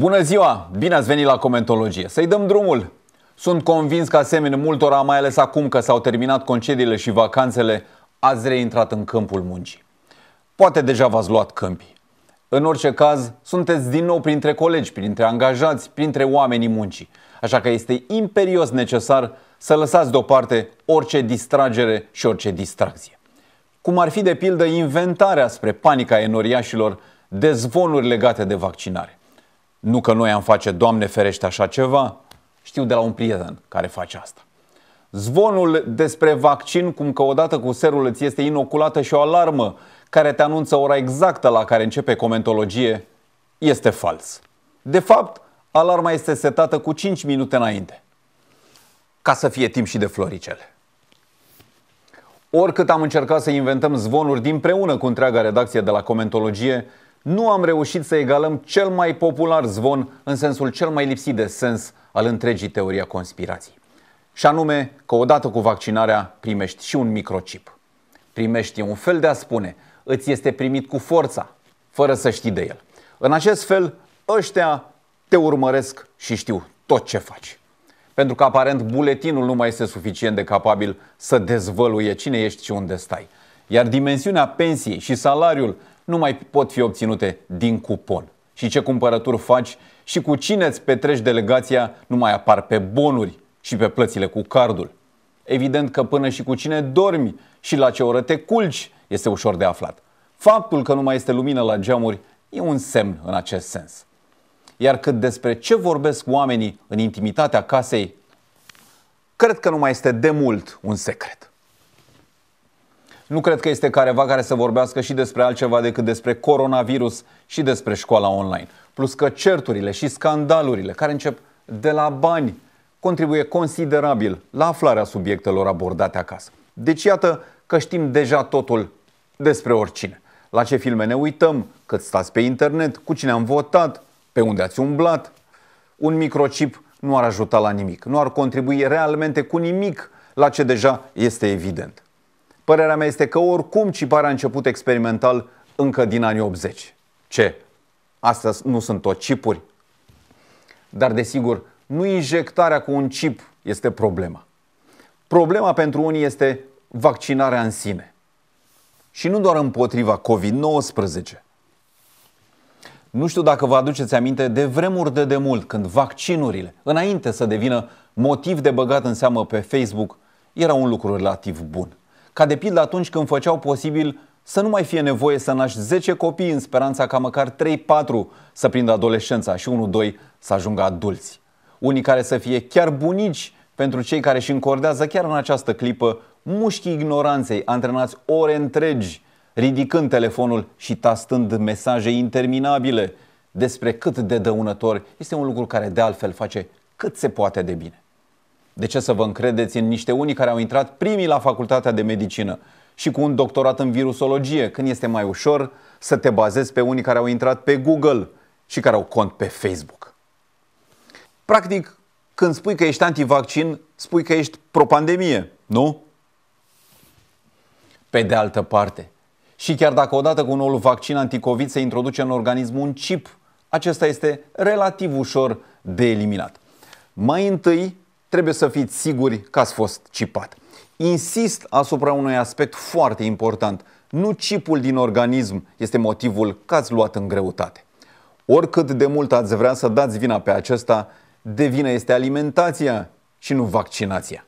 Bună ziua! Bine ați venit la Comentologie. Să-i dăm drumul! Sunt convins că asemenea multora, mai ales acum că s-au terminat concediile și vacanțele, ați reintrat în câmpul muncii. Poate deja v-ați luat câmpii. În orice caz, sunteți din nou printre colegi, printre angajați, printre oamenii muncii. Așa că este imperios necesar să lăsați deoparte orice distragere și orice distracție. Cum ar fi de pildă inventarea spre panica enoriașilor de zvonuri legate de vaccinare. Nu că noi am face, Doamne ferește, așa ceva, știu de la un prieten care face asta. Zvonul despre vaccin, cum că odată cu serul îți este inoculată și o alarmă care te anunță ora exactă la care începe comentologie, este fals. De fapt, alarma este setată cu 5 minute înainte, ca să fie timp și de floricele. Oricât am încercat să inventăm zvonuri dinpreună cu întreaga redacție de la Comentologie, nu am reușit să egalăm cel mai popular zvon în sensul cel mai lipsit de sens al întregii teorii a conspirației. Și anume că odată cu vaccinarea primești și un microchip. Primești un fel de a spune, îți este primit cu forța, fără să știi de el. În acest fel, ăștia te urmăresc și știu tot ce faci. Pentru că aparent buletinul nu mai este suficient de capabil să dezvăluie cine ești și unde stai. Iar dimensiunea pensiei și salariul nu mai pot fi obținute din cupon. Și ce cumpărături faci și cu cine îți petreci delegația nu mai apar pe bonuri și pe plățile cu cardul. Evident că până și cu cine dormi și la ce oră te culci este ușor de aflat. Faptul că nu mai este lumină la geamuri e un semn în acest sens. Iar cât despre ce vorbesc oamenii în intimitatea casei, cred că nu mai este de mult un secret. Nu cred că este careva care să vorbească și despre altceva decât despre coronavirus și despre școala online. Plus că certurile și scandalurile care încep de la bani contribuie considerabil la aflarea subiectelor abordate acasă. Deci iată că știm deja totul despre oricine. La ce filme ne uităm, cât stați pe internet, cu cine am votat, pe unde ați umblat. Un microchip nu ar ajuta la nimic, nu ar contribui realmente cu nimic la ce deja este evident. Părerea mea este că oricum ciparea a început experimental încă din anii 80. Ce? Astea nu sunt tot chipuri? Dar desigur, nu injectarea cu un chip este problema. Problema pentru unii este vaccinarea în sine. Și nu doar împotriva COVID-19. Nu știu dacă vă aduceți aminte de vremuri de demult, când vaccinurile, înainte să devină motiv de băgat în seamă pe Facebook, era un lucru relativ bun ca de pildă atunci când făceau posibil să nu mai fie nevoie să naști 10 copii în speranța ca măcar 3-4 să prindă adolescența și 1-2 să ajungă adulți. Unii care să fie chiar bunici pentru cei care își încordează chiar în această clipă mușchii ignoranței, antrenați ore întregi, ridicând telefonul și tastând mesaje interminabile despre cât de dăunător este un lucru care de altfel face cât se poate de bine. De ce să vă încredeți în niște unii care au intrat primii la facultatea de medicină și cu un doctorat în virusologie, când este mai ușor să te bazezi pe unii care au intrat pe Google și care au cont pe Facebook? Practic, când spui că ești antivaccin, spui că ești pro-pandemie, nu? Pe de altă parte, și chiar dacă odată cu noul vaccin anticovid se introduce în organism un chip, acesta este relativ ușor de eliminat. Mai întâi trebuie să fiți siguri că ați fost cipat. Insist asupra unui aspect foarte important. Nu chipul din organism este motivul că ați luat în greutate. Oricât de mult ați vrea să dați vina pe acesta, de vină este alimentația și nu vaccinația.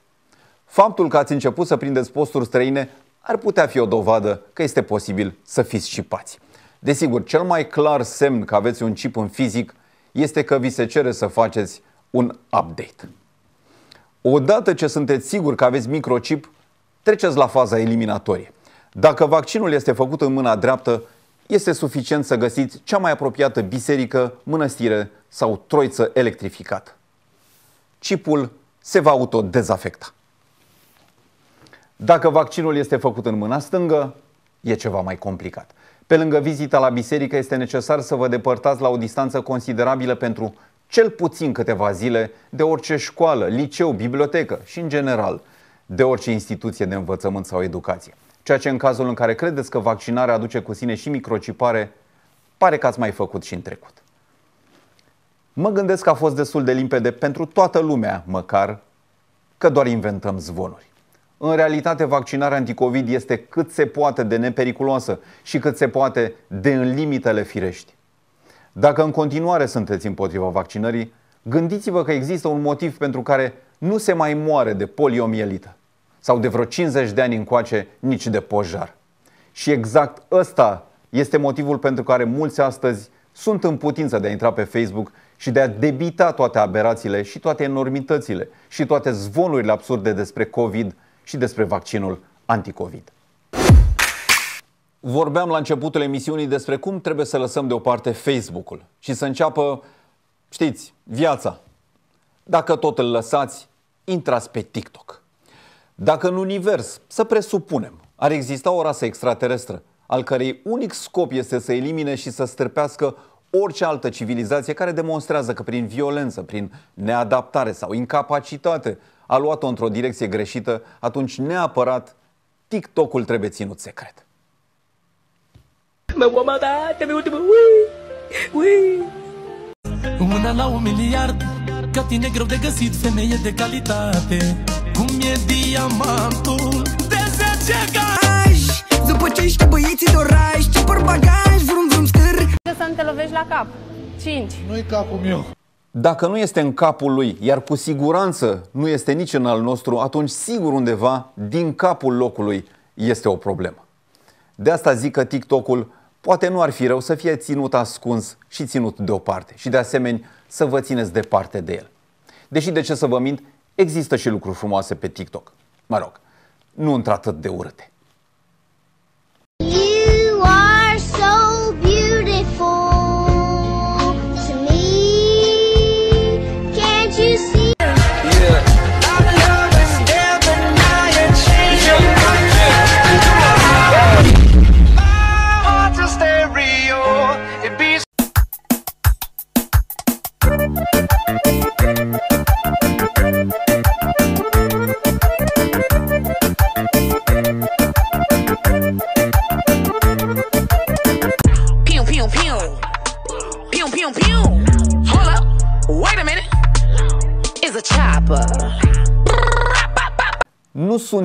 Faptul că ați început să prindeți posturi străine ar putea fi o dovadă că este posibil să fiți cipați. Desigur, cel mai clar semn că aveți un chip în fizic este că vi se cere să faceți un update. Odată ce sunteți siguri că aveți microchip, treceți la faza eliminatorie. Dacă vaccinul este făcut în mâna dreaptă, este suficient să găsiți cea mai apropiată biserică, mănăstire sau troiță electrificată. Chipul se va autodezafecta. Dacă vaccinul este făcut în mâna stângă, e ceva mai complicat. Pe lângă vizita la biserică, este necesar să vă depărtați la o distanță considerabilă pentru cel puțin câteva zile de orice școală, liceu, bibliotecă și, în general, de orice instituție de învățământ sau educație. Ceea ce în cazul în care credeți că vaccinarea aduce cu sine și microcipare, pare că ați mai făcut și în trecut. Mă gândesc că a fost destul de limpede pentru toată lumea, măcar că doar inventăm zvonuri. În realitate, vaccinarea anticovid este cât se poate de nepericuloasă și cât se poate de în limitele firești. Dacă în continuare sunteți împotriva vaccinării, gândiți-vă că există un motiv pentru care nu se mai moare de poliomielită sau de vreo 50 de ani încoace nici de pojar. Și exact ăsta este motivul pentru care mulți astăzi sunt în putință de a intra pe Facebook și de a debita toate aberațiile și toate enormitățile și toate zvonurile absurde despre COVID și despre vaccinul anticovid. Vorbeam la începutul emisiunii despre cum trebuie să lăsăm deoparte Facebook-ul și să înceapă, știți, viața. Dacă tot îl lăsați, intrați pe TikTok. Dacă în univers, să presupunem, ar exista o rasă extraterestră, al cărei unic scop este să elimine și să stârpească orice altă civilizație care demonstrează că prin violență, prin neadaptare sau incapacitate a luat-o într-o direcție greșită, atunci neapărat TikTok-ul trebuie ținut secret. Una la un miliard Ca tine greu de găsit femeie de calitate. Cum e diamantul De 10 gaj După ce ești băieții d'oraș Ce păr bagaj, vrum vrum stâr Să nu te lovești la cap? 5 Nu-i capul meu. Dacă nu este în capul lui, iar cu siguranță nu este nici în al nostru, atunci sigur undeva, din capul locului, este o problemă. De asta zic că TikTok-ul poate nu ar fi rău să fie ținut ascuns și ținut deoparte și de asemenea să vă țineți departe de el. Deși, de ce să vă mint, există și lucruri frumoase pe TikTok. Mă rog, nu într-atât de urâte.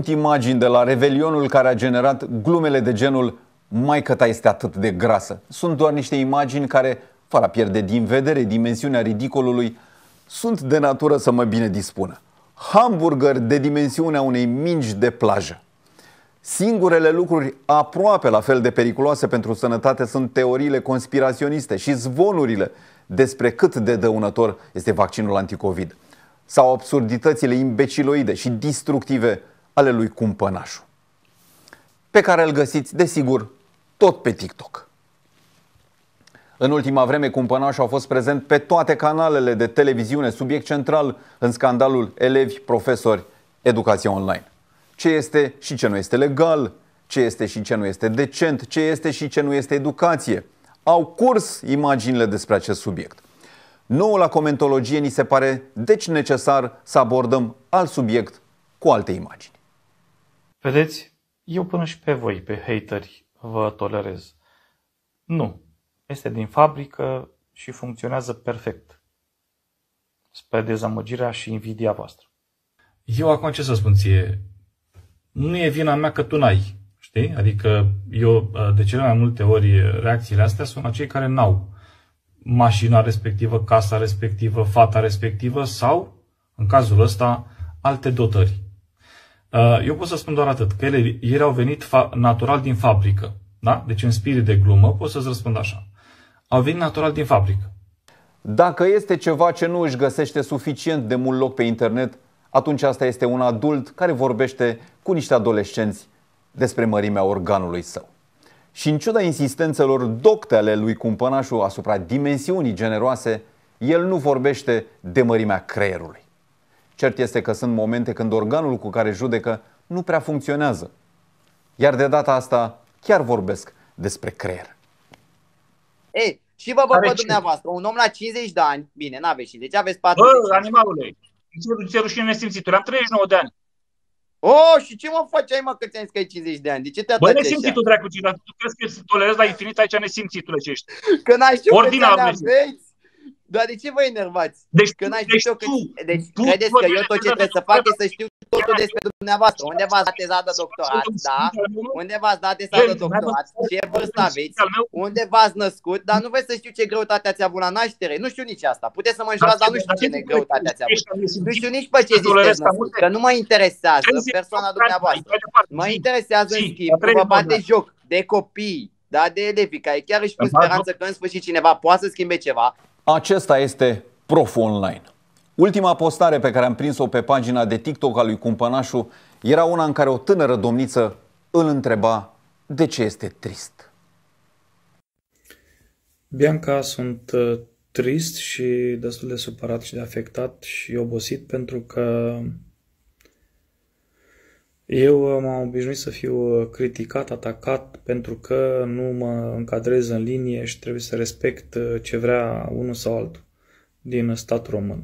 Nu sunt imagini de la Revelionul care a generat glumele de genul mai ta este atât de grasă. Sunt doar niște imagini care, fără a pierde din vedere dimensiunea ridicolului, sunt de natură să mă bine dispună. Hamburger de dimensiunea unei mingi de plajă. Singurele lucruri aproape la fel de periculoase pentru sănătate sunt teoriile conspiraționiste și zvonurile despre cât de dăunător este vaccinul anticovid sau absurditățile imbeciloide și destructive ale lui Cumpănașu, pe care îl găsiți, desigur, tot pe TikTok. În ultima vreme, Cumpănașu a fost prezent pe toate canalele de televiziune, subiect central în scandalul elevi, profesori, educație online. Ce este și ce nu este legal, ce este și ce nu este decent, ce este și ce nu este educație. Au curs imaginile despre acest subiect. Nouă la comentologie ni se pare deci necesar să abordăm alt subiect cu alte imagini. Vedeți, eu până și pe voi, pe hateri, vă tolerez. Nu. Este din fabrică și funcționează perfect. Spre dezamăgirea și invidia voastră. Eu acum ce să spun ție? Nu e vina mea că tu n-ai. Știi? Adică eu, de cele mai multe ori, reacțiile astea sunt la cei care n-au mașina respectivă, casa respectivă, fata respectivă sau, în cazul ăsta, alte dotări. Uh, eu pot să spun doar atât, că ele, ele au venit fa- natural din fabrică. Da? Deci în spirit de glumă pot să-ți răspund așa. Au venit natural din fabrică. Dacă este ceva ce nu își găsește suficient de mult loc pe internet, atunci asta este un adult care vorbește cu niște adolescenți despre mărimea organului său. Și în ciuda insistențelor docte ale lui Cumpănașu asupra dimensiunii generoase, el nu vorbește de mărimea creierului. Cert este că sunt momente când organul cu care judecă nu prea funcționează. Iar de data asta chiar vorbesc despre creier. Ei, și vă văd pe dumneavoastră, un om la 50 de ani, bine, n-aveți și deci aveți 40 Bă, animalule, ce rușine nesimțitul, am 39 de ani. Oh, și ce mă făceai, mă, că ți-am zis că ai 50 de ani? De ce te-a Bă, nesimțitul, dracu, tu crezi că tolerezi la infinit aici nesimțitule ce ești? Că n-ai știut Ordina că aveți? Dar de ce vă enervați? Deci, Că n-ai deci știut eu că... tu, Deci tu- credeți tu- că eu tot ce trebuie să fac e să știu totul despre dumneavoastră. Unde v-ați atezat de doctorat, da? Unde v-ați dat atezat de doctorat? Ce vârstă aveți? Unde v-ați născut? Dar nu vreți să știu ce greutate ați avut la naștere? Nu știu nici asta. Puteți să mă înjurați, dar nu știu ce greutate ați avut. Nu știu nici pe ce ziceți născut, că nu mă interesează persoana dumneavoastră. Mă interesează, în schimb, că vă bate joc de copii, da, de elevi, care chiar își pun Da, speranță că în sfârșit cineva poate să schimbe ceva. Acesta este Prof Online. Ultima postare pe care am prins-o pe pagina de TikTok a lui Cumpănașu era una în care o tânără domniță îl întreba de ce este trist. Bianca, sunt uh, trist și destul de supărat și de afectat și obosit pentru că eu uh, m-am obișnuit să fiu uh, criticat, atacat pentru că nu mă încadrez în linie și trebuie să respect uh, ce vrea unul sau altul din statul român.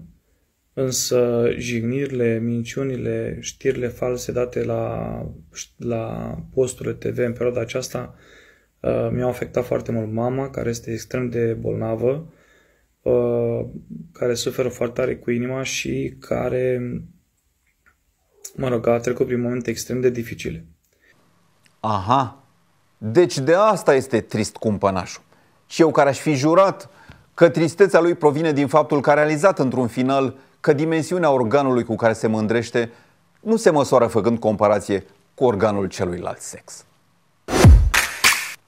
Însă jignirile, minciunile, știrile false date la, la posturile TV în perioada aceasta uh, mi-au afectat foarte mult mama, care este extrem de bolnavă, uh, care suferă foarte tare cu inima și care, mă rog, a trecut prin momente extrem de dificile. Aha, deci de asta este trist Cumpănașul. Și eu care aș fi jurat că tristețea lui provine din faptul că a realizat într-un final că dimensiunea organului cu care se mândrește nu se măsoară făcând comparație cu organul celuilalt sex.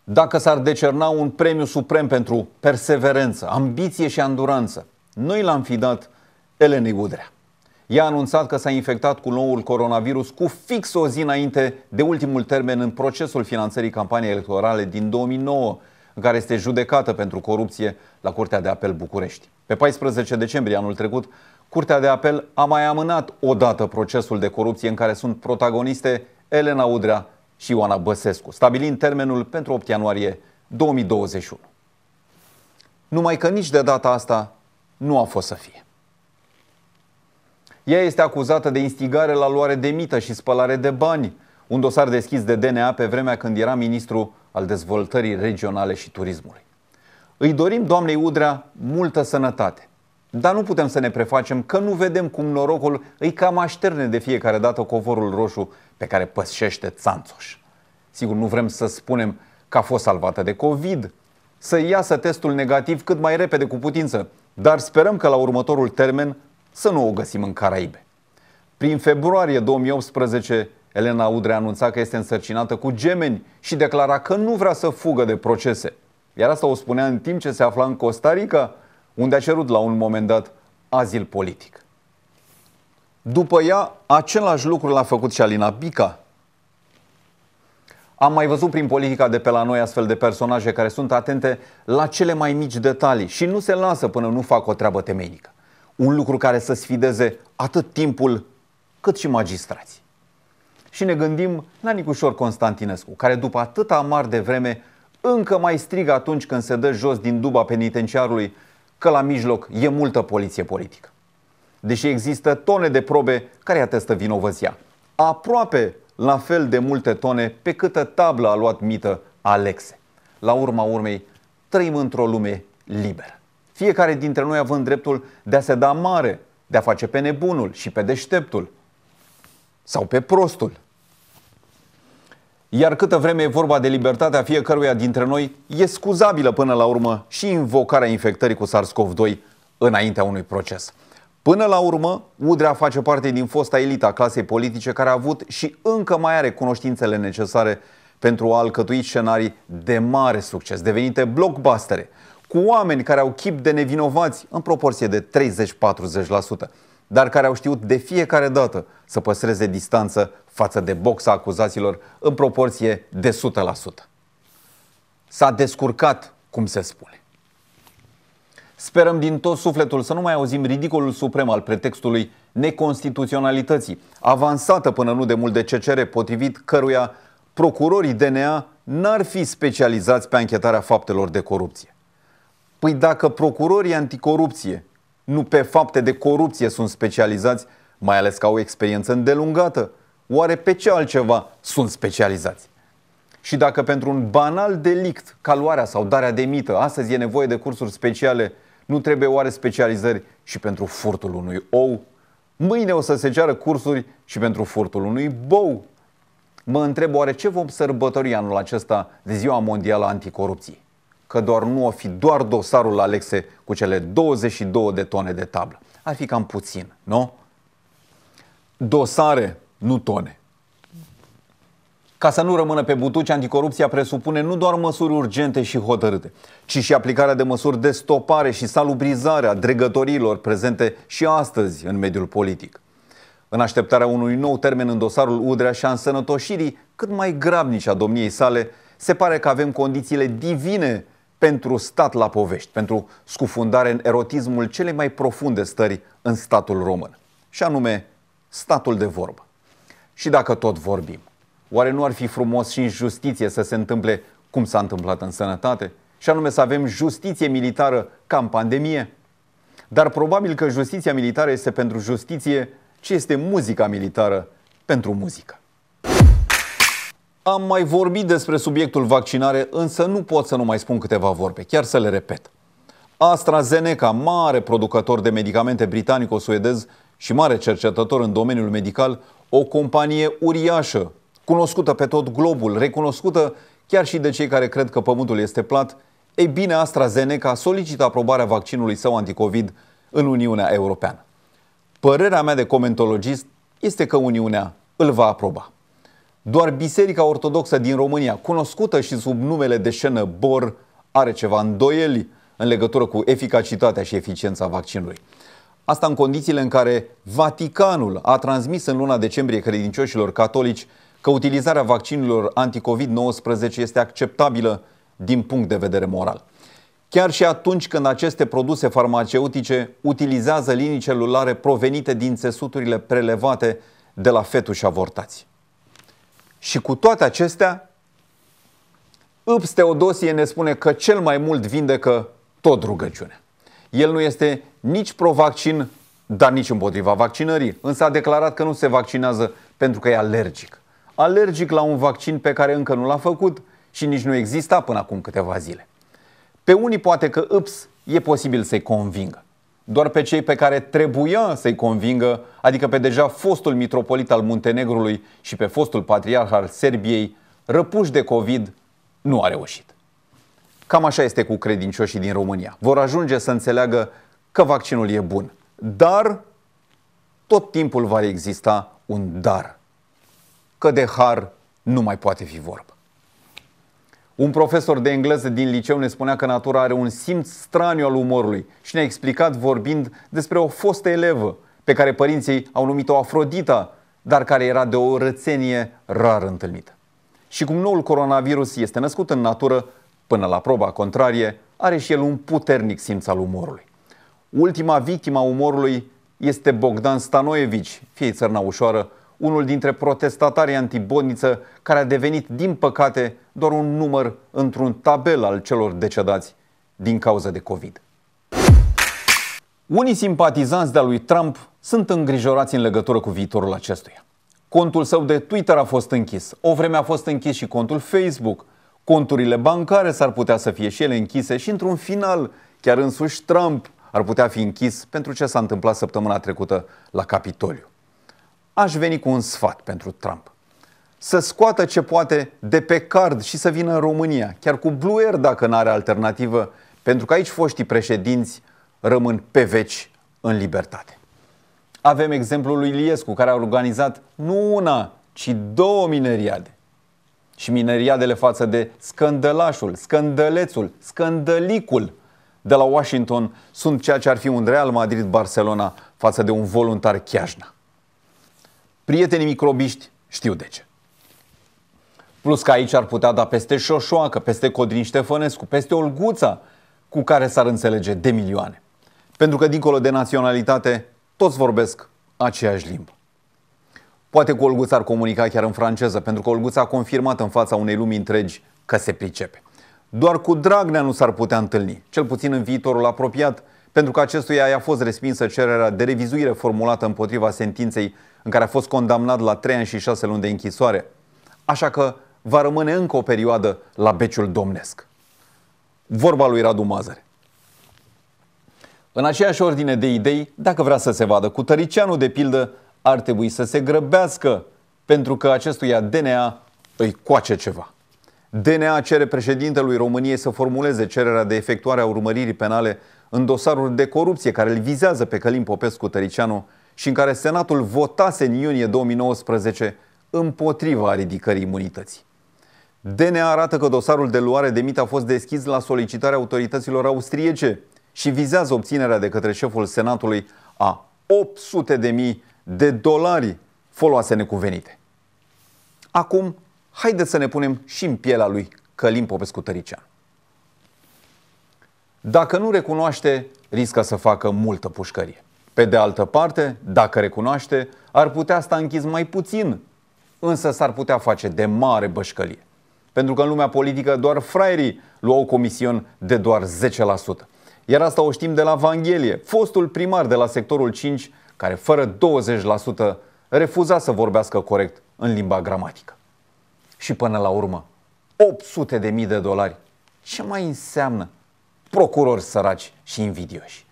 Dacă s-ar decerna un premiu suprem pentru perseverență, ambiție și anduranță, noi l-am fi dat Elenei Udrea. Ea a anunțat că s-a infectat cu noul coronavirus cu fix o zi înainte de ultimul termen în procesul finanțării campaniei electorale din 2009, în care este judecată pentru corupție la Curtea de Apel București. Pe 14 decembrie anul trecut, Curtea de Apel a mai amânat odată procesul de corupție în care sunt protagoniste Elena Udrea și Ioana Băsescu, stabilind termenul pentru 8 ianuarie 2021. Numai că nici de data asta nu a fost să fie. Ea este acuzată de instigare la luare de mită și spălare de bani, un dosar deschis de DNA pe vremea când era ministru al dezvoltării regionale și turismului. Îi dorim doamnei Udrea multă sănătate, dar nu putem să ne prefacem că nu vedem cum norocul îi cam așterne de fiecare dată covorul roșu pe care pășește țanțoș. Sigur, nu vrem să spunem că a fost salvată de COVID, să iasă testul negativ cât mai repede cu putință, dar sperăm că la următorul termen să nu o găsim în Caraibe. Prin februarie 2018, Elena Udrea anunța că este însărcinată cu gemeni și declara că nu vrea să fugă de procese. Iar asta o spunea în timp ce se afla în Costa Rica, unde a cerut la un moment dat azil politic. După ea, același lucru l-a făcut și Alina Bica. Am mai văzut prin politica de pe la noi astfel de personaje care sunt atente la cele mai mici detalii și nu se lasă până nu fac o treabă temeinică. Un lucru care să sfideze atât timpul cât și magistrații. Și ne gândim la Nicușor Constantinescu, care după atâta amar de vreme încă mai strigă atunci când se dă jos din duba penitenciarului că la mijloc e multă poliție politică. Deși există tone de probe care atestă vinovăția. Aproape la fel de multe tone pe câtă tablă a luat mită Alexe. La urma urmei, trăim într-o lume liberă. Fiecare dintre noi având dreptul de a se da mare, de a face pe nebunul și pe deșteptul sau pe prostul. Iar câtă vreme e vorba de libertatea fiecăruia dintre noi, e scuzabilă până la urmă și invocarea infectării cu SARS-CoV-2 înaintea unui proces. Până la urmă, Udrea face parte din fosta elita clasei politice care a avut și încă mai are cunoștințele necesare pentru a alcătui scenarii de mare succes, devenite blockbustere, cu oameni care au chip de nevinovați în proporție de 30-40%, dar care au știut de fiecare dată să păstreze distanță față de boxa acuzaților în proporție de 100%. S-a descurcat, cum se spune. Sperăm din tot sufletul să nu mai auzim ridicolul suprem al pretextului neconstituționalității, avansată până nu de mult de CCR, potrivit căruia procurorii DNA n-ar fi specializați pe anchetarea faptelor de corupție. Păi dacă procurorii anticorupție nu pe fapte de corupție sunt specializați, mai ales că au o experiență îndelungată, oare pe ce altceva sunt specializați? Și dacă pentru un banal delict ca luarea sau darea de mită astăzi e nevoie de cursuri speciale, Nu trebuie oare specializări și pentru furtul unui ou? Mâine o să se ceară cursuri și pentru furtul unui bou. Mă întreb oare ce vom sărbători anul acesta de Ziua Mondială Anticorupției? Că doar nu o fi doar dosarul Alexe cu cele 22 de tone de tablă. Ar fi cam puțin, nu? Dosare, nu tone. Ca să nu rămână pe butuci, anticorupția presupune nu doar măsuri urgente și hotărâte, ci și aplicarea de măsuri de stopare și salubrizare a dregătorilor prezente și astăzi în mediul politic. În așteptarea unui nou termen în dosarul Udrea și a însănătoșirii cât mai grabnici a domniei sale, se pare că avem condițiile divine pentru stat la povești, pentru scufundare în erotismul cele mai profunde stări în statul român, și anume statul de vorbă. Și dacă tot vorbim, Oare nu ar fi frumos și în justiție să se întâmple cum s-a întâmplat în sănătate? Și anume să avem justiție militară ca în pandemie? Dar probabil că justiția militară este pentru justiție ce este muzica militară pentru muzică. Am mai vorbit despre subiectul vaccinare, însă nu pot să nu mai spun câteva vorbe, chiar să le repet. AstraZeneca, mare producător de medicamente britanico-suedez și mare cercetător în domeniul medical, o companie uriașă cunoscută pe tot globul, recunoscută chiar și de cei care cred că pământul este plat, ei bine, AstraZeneca solicită aprobarea vaccinului său anticovid în Uniunea Europeană. Părerea mea de comentologist este că Uniunea îl va aproba. Doar Biserica Ortodoxă din România, cunoscută și sub numele de scenă BOR, are ceva îndoieli în legătură cu eficacitatea și eficiența vaccinului. Asta în condițiile în care Vaticanul a transmis în luna decembrie credincioșilor catolici că utilizarea vaccinurilor anticovid-19 este acceptabilă din punct de vedere moral. Chiar și atunci când aceste produse farmaceutice utilizează linii celulare provenite din țesuturile prelevate de la fetuși avortați. Și cu toate acestea, Îps Teodosie ne spune că cel mai mult vindecă tot rugăciunea. El nu este nici pro-vaccin, dar nici împotriva vaccinării, însă a declarat că nu se vaccinează pentru că e alergic alergic la un vaccin pe care încă nu l-a făcut și nici nu exista până acum câteva zile. Pe unii poate că îps e posibil să-i convingă. Doar pe cei pe care trebuia să-i convingă, adică pe deja fostul mitropolit al Muntenegrului și pe fostul patriarh al Serbiei, răpuși de COVID, nu a reușit. Cam așa este cu credincioșii din România. Vor ajunge să înțeleagă că vaccinul e bun, dar tot timpul va exista un dar că de har nu mai poate fi vorbă. Un profesor de engleză din liceu ne spunea că natura are un simț straniu al umorului și ne-a explicat vorbind despre o fostă elevă pe care părinții au numit-o Afrodita, dar care era de o rățenie rar întâlnită. Și cum noul coronavirus este născut în natură, până la proba contrarie, are și el un puternic simț al umorului. Ultima victima umorului este Bogdan Stanoevici, fie țărna ușoară, unul dintre protestatarii antibodniță care a devenit, din păcate, doar un număr într-un tabel al celor decedați din cauza de COVID. Unii simpatizanți de-a lui Trump sunt îngrijorați în legătură cu viitorul acestuia. Contul său de Twitter a fost închis. O vreme a fost închis și contul Facebook. Conturile bancare s-ar putea să fie și ele închise și într-un final chiar însuși Trump ar putea fi închis pentru ce s-a întâmplat săptămâna trecută la Capitoliu aș veni cu un sfat pentru Trump. Să scoată ce poate de pe card și să vină în România, chiar cu Blue Air dacă nu are alternativă, pentru că aici foștii președinți rămân pe veci în libertate. Avem exemplul lui Iliescu, care a organizat nu una, ci două mineriade. Și mineriadele față de scândălașul, scândălețul, scândălicul de la Washington sunt ceea ce ar fi un Real Madrid-Barcelona față de un voluntar chiajna. Prietenii microbiști știu de ce. Plus că aici ar putea da peste Șoșoacă, peste Codrin Ștefănescu, peste Olguța, cu care s-ar înțelege de milioane. Pentru că dincolo de naționalitate, toți vorbesc aceeași limbă. Poate cu Olguța ar comunica chiar în franceză, pentru că Olguța a confirmat în fața unei lumii întregi că se pricepe. Doar cu Dragnea nu s-ar putea întâlni, cel puțin în viitorul apropiat, pentru că acestuia i-a fost respinsă cererea de revizuire formulată împotriva sentinței în care a fost condamnat la 3 ani și 6 luni de închisoare. Așa că va rămâne încă o perioadă la beciul domnesc. Vorba lui Radu Mazăre. În aceeași ordine de idei, dacă vrea să se vadă cu Tăricianu de pildă, ar trebui să se grăbească, pentru că acestuia DNA îi coace ceva. DNA cere președintelui României să formuleze cererea de efectuare a urmăririi penale în dosarul de corupție care îl vizează pe Călim Popescu Tăricianu și în care Senatul votase în iunie 2019 împotriva ridicării imunității. DNA arată că dosarul de luare de mit a fost deschis la solicitarea autorităților austriece și vizează obținerea de către șeful Senatului a 800 de mii de dolari foloase necuvenite. Acum, haideți să ne punem și în pielea lui Călim Popescu Tărician. Dacă nu recunoaște, riscă să facă multă pușcărie. Pe de altă parte, dacă recunoaște, ar putea sta închis mai puțin, însă s-ar putea face de mare bășcălie. Pentru că în lumea politică doar fraierii luau comision de doar 10%. Iar asta o știm de la Vanghelie, fostul primar de la sectorul 5, care fără 20% refuza să vorbească corect în limba gramatică. Și până la urmă, 800 de mii de dolari. Ce mai înseamnă procurori săraci și invidioși?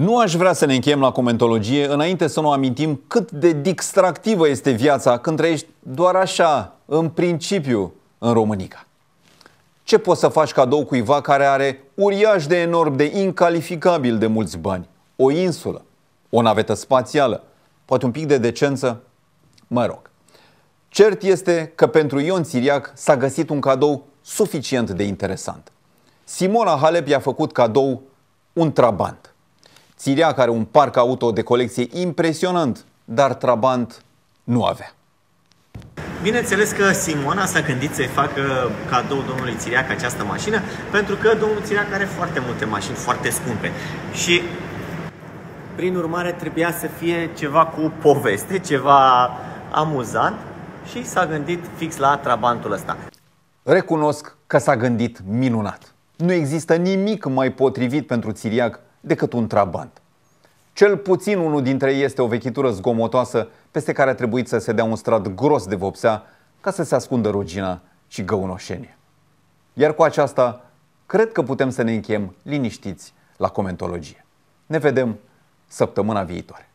Nu aș vrea să ne încheiem la comentologie înainte să nu amintim cât de distractivă este viața când trăiești doar așa, în principiu, în Românica. Ce poți să faci cadou cuiva care are uriaș de enorm, de incalificabil de mulți bani? O insulă, o navetă spațială, poate un pic de decență? Mă rog. Cert este că pentru Ion Siriac s-a găsit un cadou suficient de interesant. Simona Halep i-a făcut cadou un Trabant. Țiriac are un parc auto de colecție impresionant, dar Trabant nu avea. Bineînțeles că Simona s-a gândit să-i facă cadou domnului Țiriac această mașină, pentru că domnul Țiriac are foarte multe mașini foarte scumpe. Și prin urmare trebuia să fie ceva cu poveste, ceva amuzant și s-a gândit fix la trabantul ăsta. Recunosc că s-a gândit minunat. Nu există nimic mai potrivit pentru Țiriac decât un trabant. Cel puțin unul dintre ei este o vechitură zgomotoasă peste care a trebuit să se dea un strat gros de vopsea ca să se ascundă rugina și găunoșenie. Iar cu aceasta, cred că putem să ne închem liniștiți la comentologie. Ne vedem săptămâna viitoare.